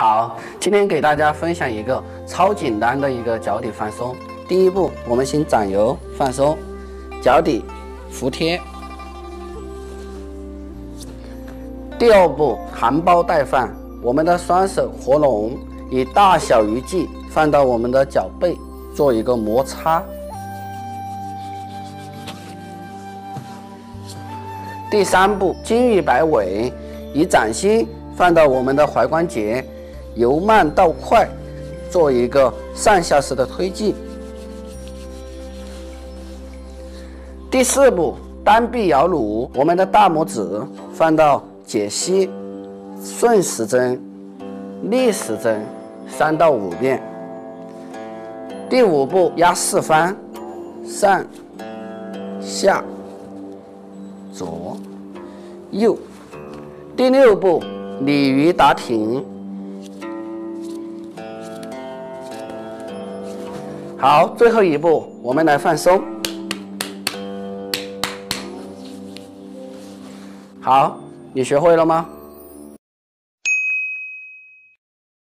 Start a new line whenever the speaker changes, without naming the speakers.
好，今天给大家分享一个超简单的一个脚底放松。第一步，我们先掌油放松，脚底服帖。第二步，含苞待放，我们的双手合拢，以大小鱼际放到我们的脚背，做一个摩擦。第三步，金鱼摆尾，以掌心放到我们的踝关节，由慢到快，做一个上下式的推进。第四步，单臂摇橹，我们的大拇指放到解析，顺时针、逆时针三到五遍。第五步，压四方，上、下。左、右，第六步鲤鱼打挺。好，最后一步，我们来放松。好，你学会了吗？